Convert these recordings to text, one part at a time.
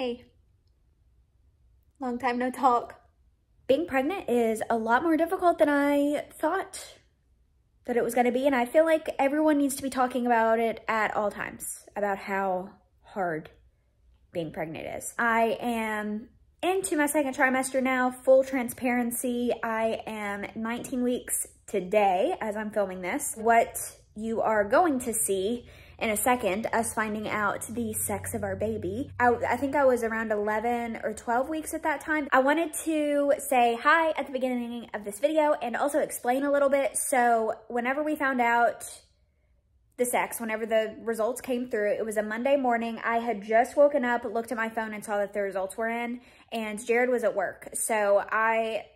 Hey. Long time no talk. Being pregnant is a lot more difficult than I thought that it was going to be. And I feel like everyone needs to be talking about it at all times, about how hard being pregnant is. I am into my second trimester now, full transparency. I am 19 weeks today as I'm filming this. What you are going to see in a second, us finding out the sex of our baby. I, I, think I was around 11 or 12 weeks at that time. I wanted to say hi at the beginning of this video and also explain a little bit. So whenever we found out the sex, whenever the results came through, it was a Monday morning. I had just woken up, looked at my phone and saw that the results were in and Jared was at work. So I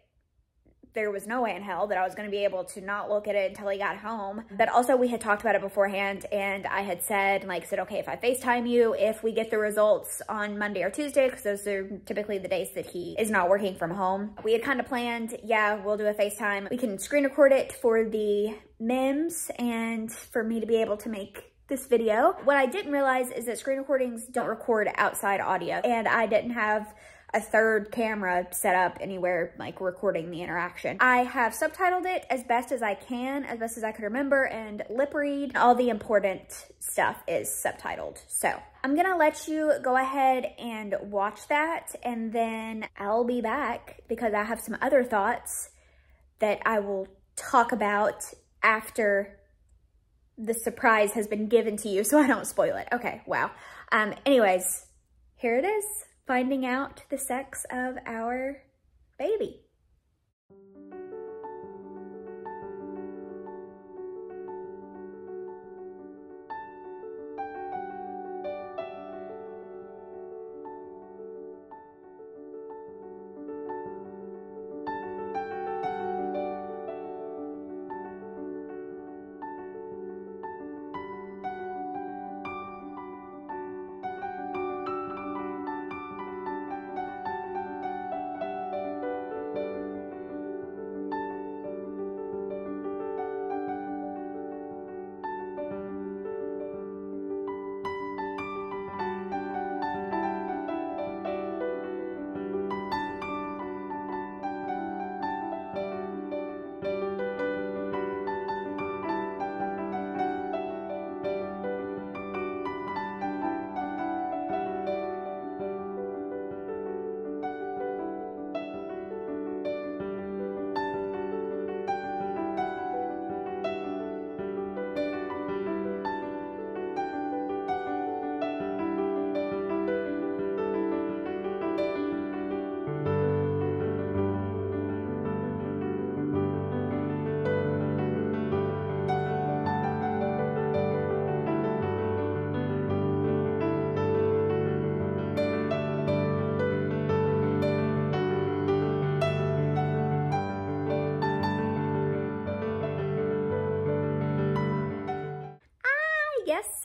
there was no way in hell that I was going to be able to not look at it until he got home. But also we had talked about it beforehand and I had said, like said, okay, if I FaceTime you, if we get the results on Monday or Tuesday, because those are typically the days that he is not working from home. We had kind of planned, yeah, we'll do a FaceTime. We can screen record it for the MEMS and for me to be able to make this video. What I didn't realize is that screen recordings don't record outside audio and I didn't have a third camera set up anywhere like recording the interaction. I have subtitled it as best as I can, as best as I could remember and lip read. All the important stuff is subtitled. So I'm gonna let you go ahead and watch that and then I'll be back because I have some other thoughts that I will talk about after the surprise has been given to you so I don't spoil it. Okay, wow. Um, anyways, here it is finding out the sex of our baby.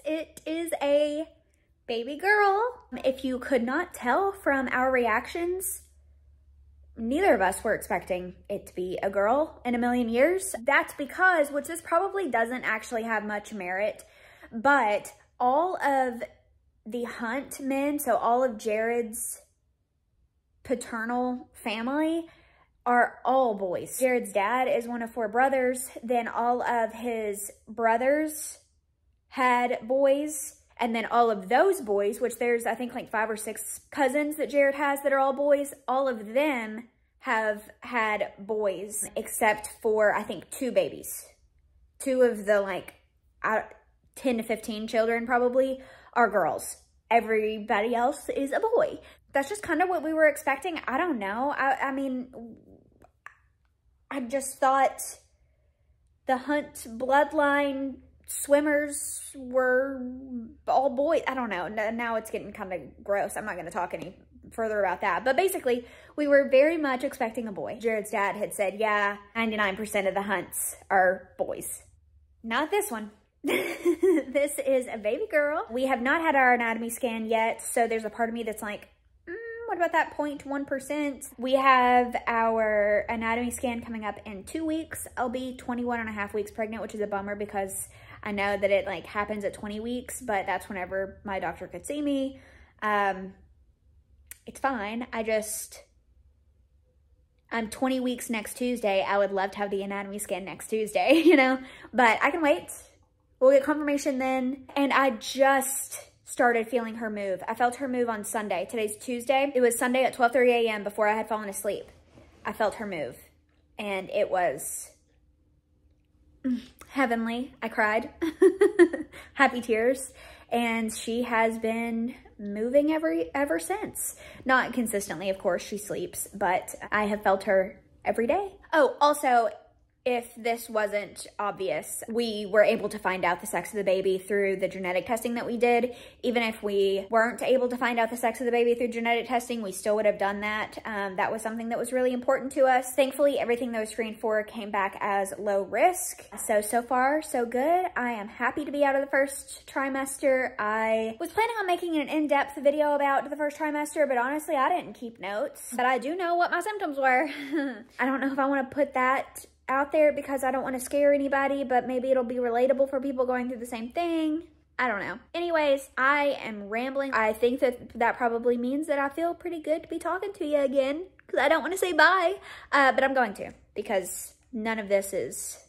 It is a baby girl. If you could not tell from our reactions, neither of us were expecting it to be a girl in a million years. That's because, which this probably doesn't actually have much merit, but all of the Hunt men, so all of Jared's paternal family, are all boys. Jared's dad is one of four brothers. Then all of his brothers had boys and then all of those boys, which there's, I think, like five or six cousins that Jared has that are all boys, all of them have had boys except for, I think, two babies. Two of the, like, uh, 10 to 15 children probably are girls. Everybody else is a boy. That's just kind of what we were expecting. I don't know. I, I mean, I just thought the Hunt bloodline swimmers were all boys. I don't know. Now it's getting kind of gross. I'm not going to talk any further about that. But basically, we were very much expecting a boy. Jared's dad had said, yeah, 99% of the hunts are boys. Not this one. this is a baby girl. We have not had our anatomy scan yet, so there's a part of me that's like, mm, what about that 0.1%? We have our anatomy scan coming up in two weeks. I'll be 21 and a half weeks pregnant, which is a bummer because I know that it like happens at 20 weeks, but that's whenever my doctor could see me. Um, It's fine. I just, I'm 20 weeks next Tuesday. I would love to have the anatomy scan next Tuesday, you know, but I can wait. We'll get confirmation then. And I just started feeling her move. I felt her move on Sunday. Today's Tuesday. It was Sunday at 12.30 a.m. before I had fallen asleep. I felt her move and it was heavenly. I cried. Happy tears. And she has been moving every ever since. Not consistently, of course, she sleeps, but I have felt her every day. Oh, also, if this wasn't obvious, we were able to find out the sex of the baby through the genetic testing that we did. Even if we weren't able to find out the sex of the baby through genetic testing, we still would have done that. Um, that was something that was really important to us. Thankfully, everything that was screened for came back as low risk. So, so far, so good. I am happy to be out of the first trimester. I was planning on making an in-depth video about the first trimester, but honestly, I didn't keep notes. But I do know what my symptoms were. I don't know if I want to put that out there because I don't want to scare anybody, but maybe it'll be relatable for people going through the same thing. I don't know. Anyways, I am rambling. I think that that probably means that I feel pretty good to be talking to you again because I don't want to say bye, uh, but I'm going to because none of this is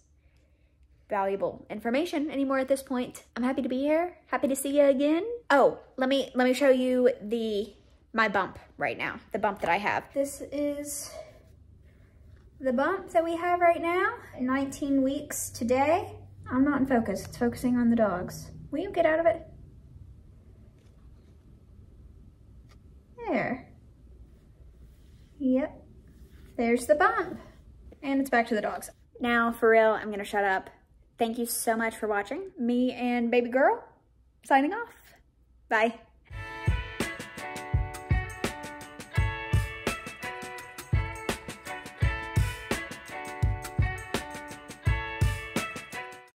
valuable information anymore at this point. I'm happy to be here. Happy to see you again. Oh, let me let me show you the my bump right now. The bump that I have. This is the bump that we have right now, 19 weeks today. I'm not in focus, it's focusing on the dogs. Will you get out of it? There. Yep, there's the bump. And it's back to the dogs. Now, for real, I'm gonna shut up. Thank you so much for watching. Me and baby girl, signing off. Bye.